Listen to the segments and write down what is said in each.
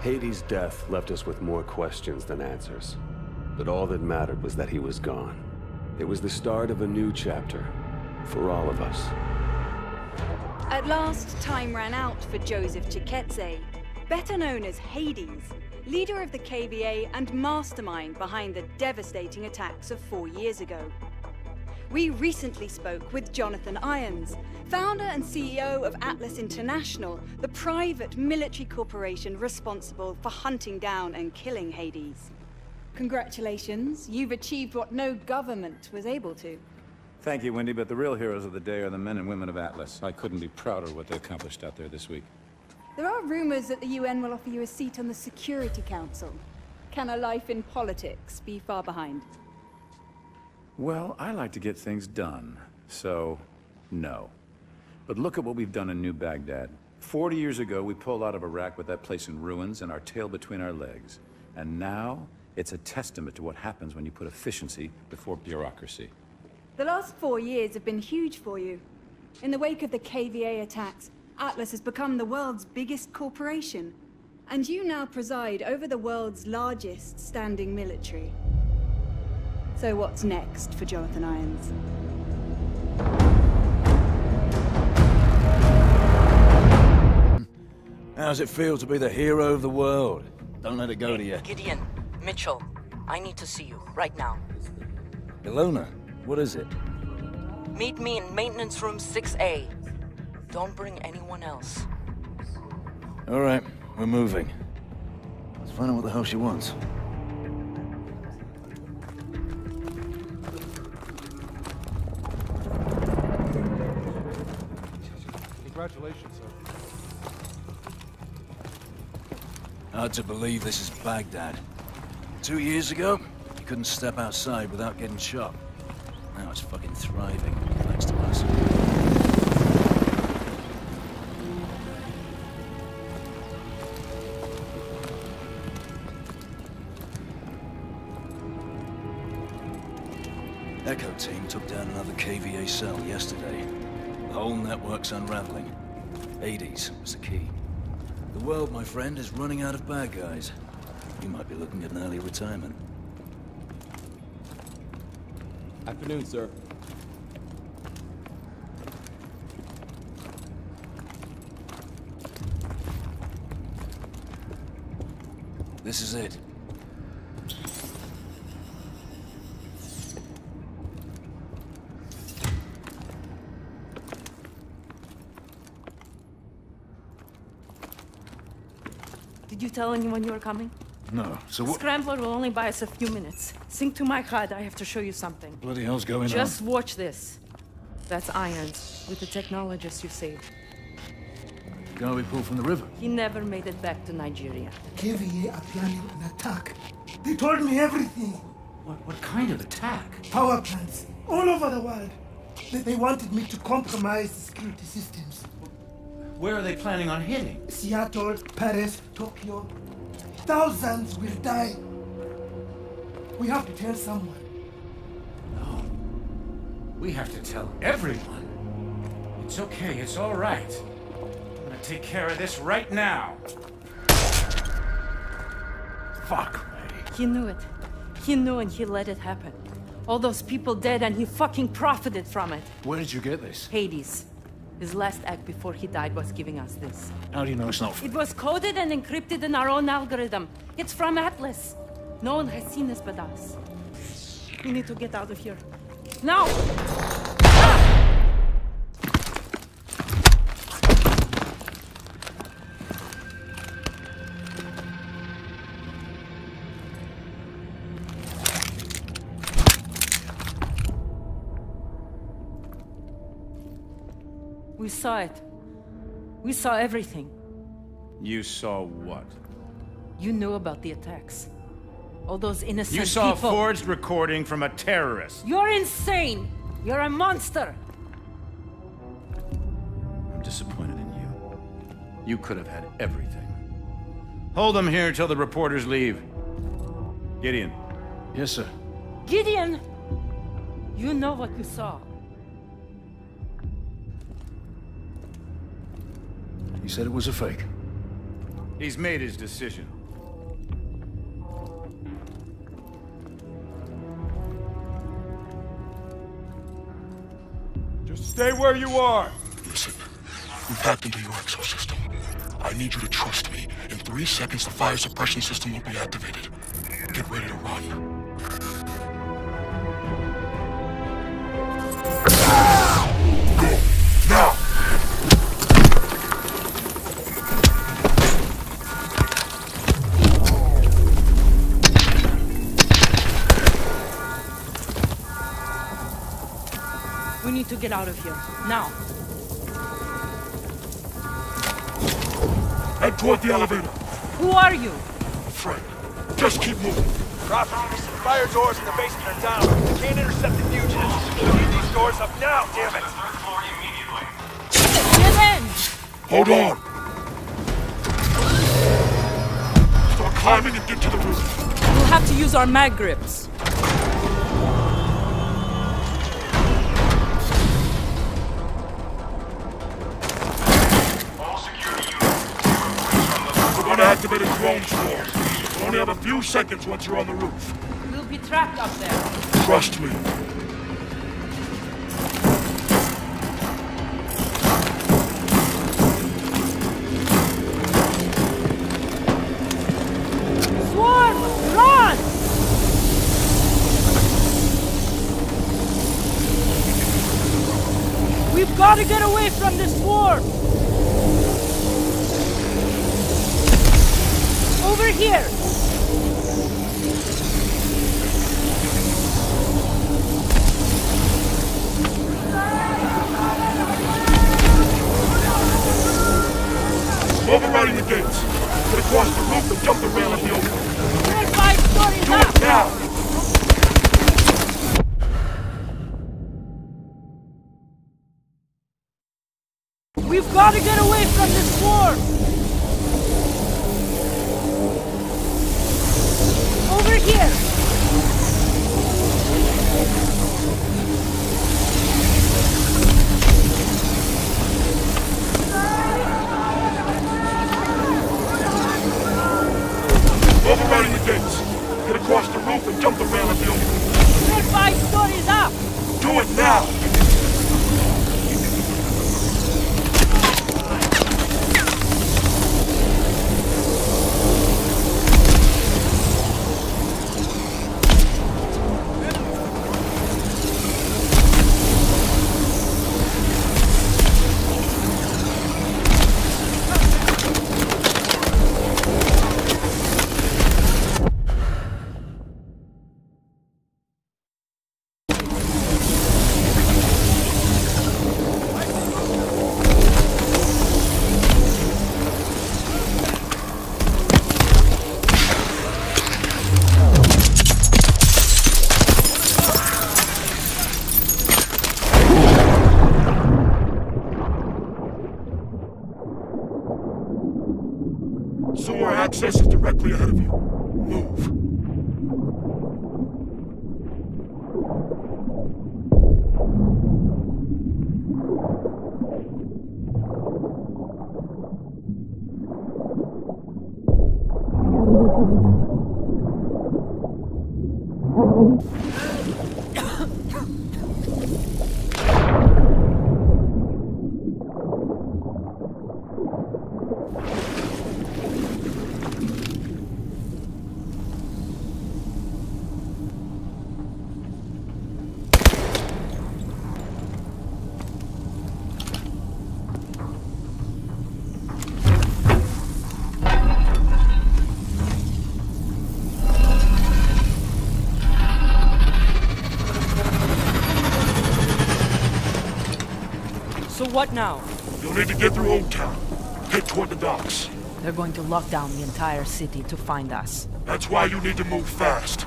Hades' death left us with more questions than answers. But all that mattered was that he was gone. It was the start of a new chapter, for all of us. At last, time ran out for Joseph Chikelu, better known as Hades, leader of the KVA and mastermind behind the devastating attacks of four years ago. We recently spoke with Jonathan Irons, founder and CEO of Atlas International, the private military corporation responsible for hunting down and killing Hades. Congratulations, you've achieved what no government was able to. Thank you, Wendy, but the real heroes of the day are the men and women of Atlas. I couldn't be prouder of what they accomplished out there this week. There are rumors that the UN will offer you a seat on the Security Council. Can a life in politics be far behind? Well, I like to get things done, so no. But look at what we've done in New Baghdad. Forty years ago, we pulled out of Iraq with that place in ruins and our tail between our legs. And now, it's a testament to what happens when you put efficiency before bureaucracy. The last four years have been huge for you. In the wake of the KVA attacks, Atlas has become the world's biggest corporation. And you now preside over the world's largest standing military. So what's next for Jonathan Irons? How does it feel to be the hero of the world? Don't let it go to you. Gideon, Mitchell, I need to see you, right now. Ilona, what is it? Meet me in maintenance room 6A. Don't bring anyone else. All right, we're moving. Let's find out what the hell she wants. Congratulations, sir. Hard to believe this is Baghdad. Two years ago, you couldn't step outside without getting shot. Now it's fucking thriving, thanks to us. Network's unraveling. Hades was the key. The world, my friend, is running out of bad guys. You might be looking at an early retirement. Afternoon, sir. This is it. Tell anyone you are coming? No. So what Scrambler will only buy us a few minutes. Sync to my HUD, I have to show you something. bloody hell's going on. Just watch this. That's Irons, with the technologist you saved. on? Guy we pulled from the river. He never made it back to Nigeria. KVA are planning an attack. They told me everything. What, what kind of attack? Power plants all over the world. They, they wanted me to compromise the security systems. Where are they planning on hitting? Seattle, Paris, Tokyo. Thousands will die. We have to tell someone. No. We have to tell everyone. It's okay, it's all right. I'm gonna take care of this right now. Fuck me. He knew it. He knew and he let it happen. All those people dead and he fucking profited from it. Where did you get this? Hades. His last act before he died was giving us this. How do you know it's not It was coded and encrypted in our own algorithm. It's from Atlas. No one has seen this but us. We need to get out of here. Now! We saw it. We saw everything. You saw what? You knew about the attacks. All those innocent people- You saw a forged recording from a terrorist. You're insane! You're a monster! I'm disappointed in you. You could have had everything. Hold them here till the reporters leave. Gideon, Yes, sir. Gideon! You know what you saw. He said it was a fake. He's made his decision. Just stay where you are. Listen, we've hacked into your exosystem. I need you to trust me. In three seconds, the fire suppression system will be activated. Get ready to run. Out of here. Now. Head toward the elevator. Who are you? Friend, just keep moving. Roger, fire doors in the basement are down. We Can't intercept the fugitives. We need these doors up now, damn it! Get in! Hold on. Start climbing and get to the roof. We'll have to use our mag grips. We're gonna activate a drone swarm. You only have a few seconds once you're on the roof. We'll be trapped up there. Trust me. Swarm! Run! We've got to get away from this swarm! Over here! Overriding the gates. Get across the roof and jump the rail at the. We're five stories Do it now! Thank you. So what now? You'll need to get through Old Town. Head toward the docks. They're going to lock down the entire city to find us. That's why you need to move fast.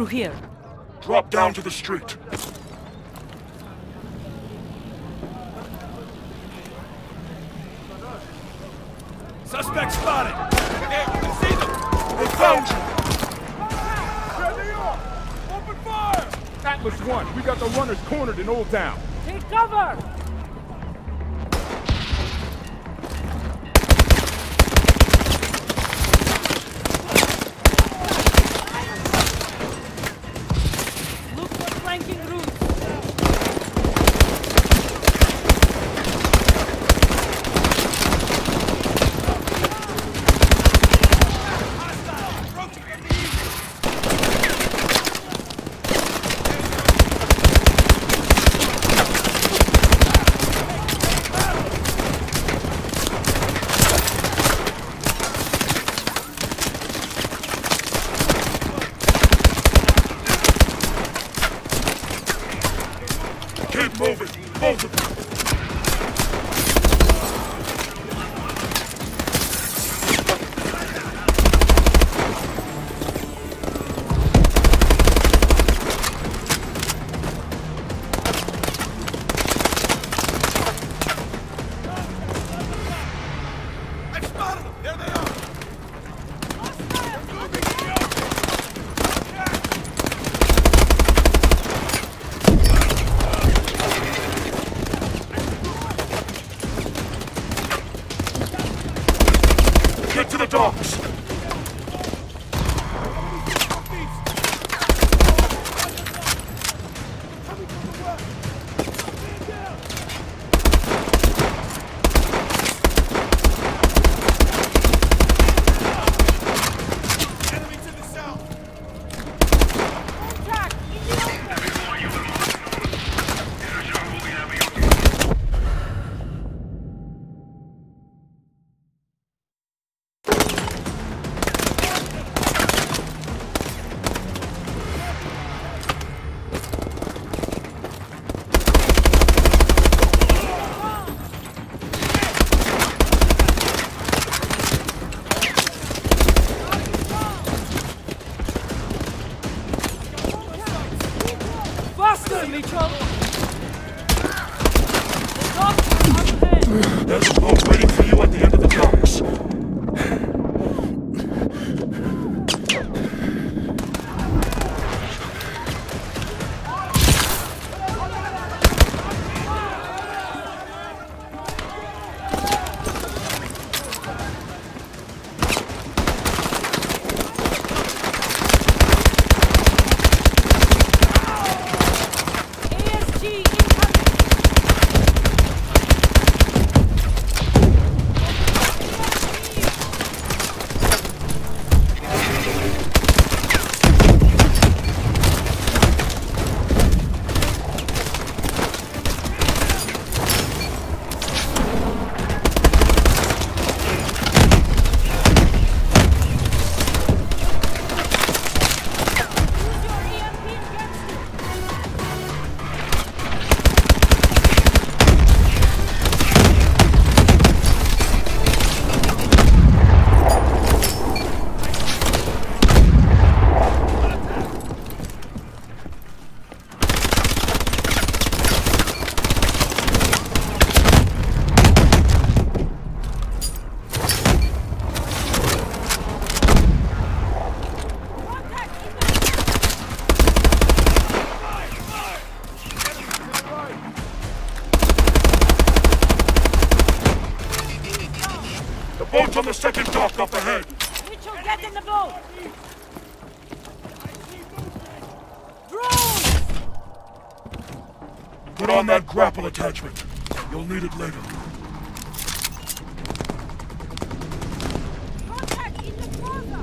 through here. Drop down to the street. Suspect spotted. There, you. They found you. Atlas 1, we got the runners cornered in Old Town. Take cover! The on the second dock up ahead. Mitchell, get in the boat! Drones! Put on that grapple attachment. You'll need it later. Contact in the plaza!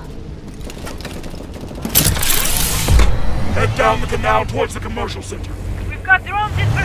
Head down the canal towards the commercial center. We've got drones in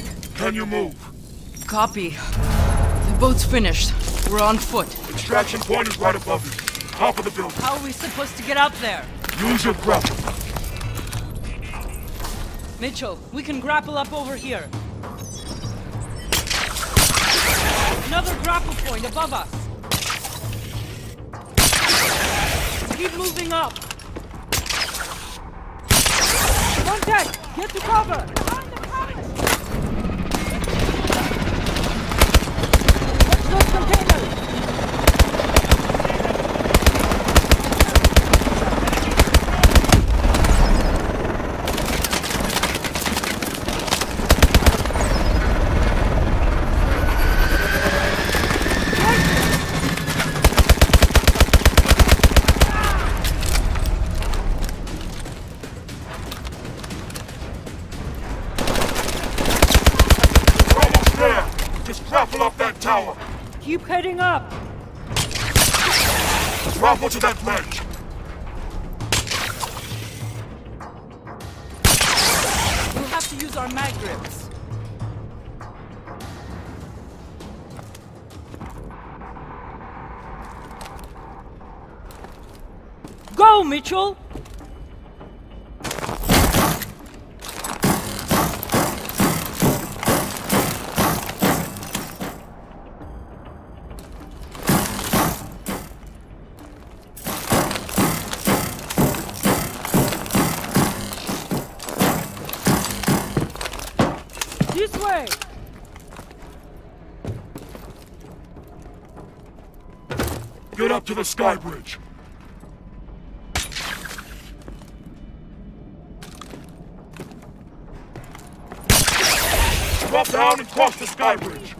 Alright? Can you move? Copy. The boat's finished. We're on foot. Extraction point is right above you. Top of the building. How are we supposed to get up there? Use your grapple. Mitchell, we can grapple up over here. Another grapple point above us. Keep moving up. Contact! Get to cover! Grapple to that ledge. We'll have to use our mag grips. Go, Mitchell! To the sky bridge. Drop down and cross the sky bridge.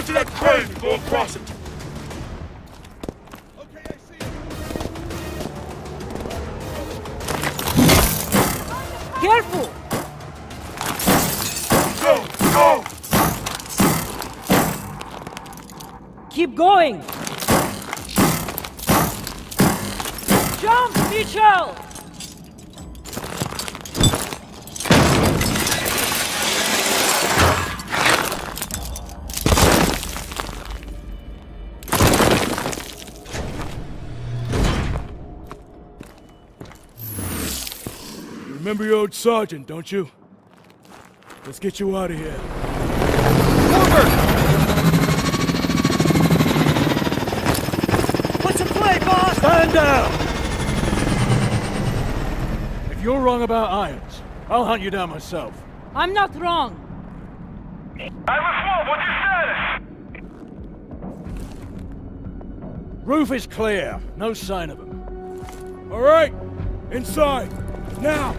Into that crane and go across it. Careful! Go, go! Keep going! Jump, Mitchell! Remember your old sergeant, don't you? Let's get you out of here. What's the play, boss? Stand down! If you're wrong about Irons, I'll hunt you down myself. I'm not wrong! Ivan 12, what's your status? Roof is clear. No sign of him. All right. Inside. Now.